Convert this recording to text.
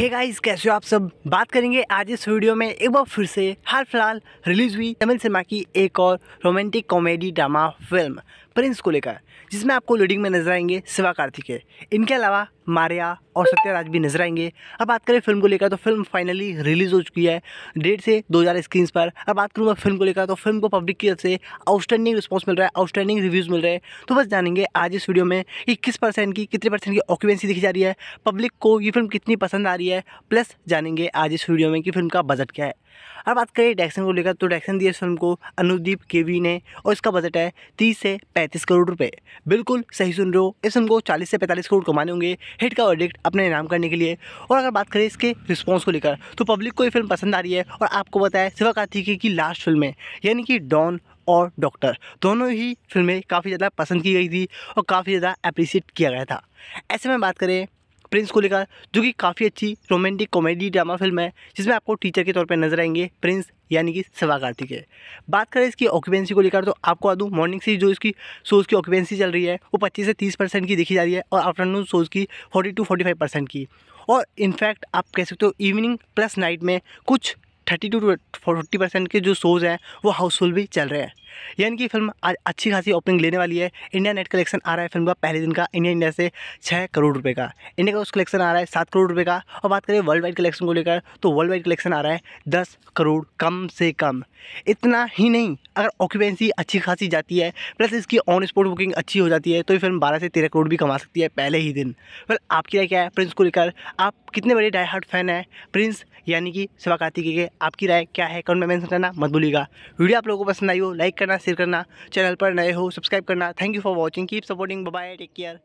Hey guys कैसे हो आप सब? बात करेंगे आज इस वीडियो में एक बार फिर से हाल फ़िलहाल रिलीज़ हुई तमिल सिनेमा की एक और romantic comedy drama film Prince को लेकर, जिसमें आपको लीडिंग में नज़र आएँगे शिवा कार्तिकेय। इनके अलावा मारिया और सत्यराज भी नज़र आएँगे। अब बात करें फ़िल्म को लेकर तो फ़िल्म फाइनली रिलीज़ हो चुकी है। डेढ़ से दो हज़ार स्क्रीन पर। अब बात करूँगा फ़िल्म को लेकर तो फ़िल्म को पब्लिक की तरफ़ से आउटस्टैंडिंग रिस्पॉन्स मिल रहा है आउटस्टैंडिंग रिव्यूज़ मिल रहे हैं। तो बस जानेंगे आज इस वीडियो में कि किस परसेंट की, कितने परसेंट की ऑक्यूपेंसी दिखी जा रही है पब्लिक को ये फ़िल्म कितनी पसंद आ रही है प्लस जानेंगे आज इस वीडियो में कि फ़िल्म का बजट क्या है। अब बात करें डायरेक्शन को लेकर तो डायरेक्शन दिया इस फ़िल्म को अनुदीप केवी ने, और इसका बजट है तीस से पैंतीस करोड़ रुपए। बिल्कुल सही सुन रहे हो, इस फ़िल्म को चालीस से पैंतालीस करोड़ कमाने होंगे। हिट का वर्डिक्ट अपने नाम करने के लिए। और अगर बात करें इसके रिस्पॉन्स को लेकर तो पब्लिक को ये फ़िल्म पसंद आ रही है और आपको बताया शिवा कार्तिकी की लास्ट फ़िल्म है, यानी कि डॉन और डॉक्टर दोनों ही फ़िल्में काफ़ी ज़्यादा पसंद की गई थी और काफ़ी ज़्यादा अप्रिसिएट किया गया था। ऐसे में बात करें प्रिंस को लेकर जो कि काफ़ी अच्छी रोमांटिक कॉमेडी ड्रामा फ़िल्म है, जिसमें आपको टीचर के तौर पर नज़र आएँगे, प्रिंस यानी कि शिवा कार्तिकेय। बात करें इसकी ऑक्यूपेंसी को लेकर तो आपको आ दूँ मॉर्निंग से जो इसकी शोज़ की ऑक्यूपेंसी चल रही है, वो पच्चीस से तीस परसेंट की देखी जा रही है, और आफ्टरनून शोज़ की forty two forty five percent की। और इनफैक्ट आप कह सकते हो इवनिंग प्लस नाइट में कुछ थर्टी टू फोर्टी परसेंट के जो शोज़ हैं, वो हाउसफुल भी चल रहे हैं। यानी कि फ़िल्म आज अच्छी खासी ओपनिंग लेने वाली है। इंडिया नेट कलेक्शन आ रहा है फ़िल्म का, पहले दिन का। इंडिया इंडिया से छः करोड़ रुपए का। इंडिया का उस कलेक्शन आ रहा है सात करोड़ रुपये का। और बात करें वर्ल्ड वाइड कलेक्शन को लेकर तो वर्ल्ड वाइड कलेक्शन आ रहा है दस करोड़ कम से कम। इतना ही नहीं, अगर ऑक्यूपेंसी अच्छी खासी जाती है प्लस इसकी ऑन स्पॉट बुकिंग अच्छी हो जाती है तो ये फ़िल्म बारह से तेरह करोड़ भी कमा सकती है पहले ही दिन। फिर आपकी राय क्या है? प्रिंस को लेकर, आप कितने बड़े डाई हार्ट फ़ैन हैं? प्रिंस यानी कि शिवा कार्तिकी के आपकी राय क्या है? कमेंट में मेंशन करना मत भूलिएगा। वीडियो आप लोगों को पसंद आई हो लाइक करना शेयर करना चैनल पर नए हो सब्सक्राइब करना। Thank you for watching keep supporting bye take care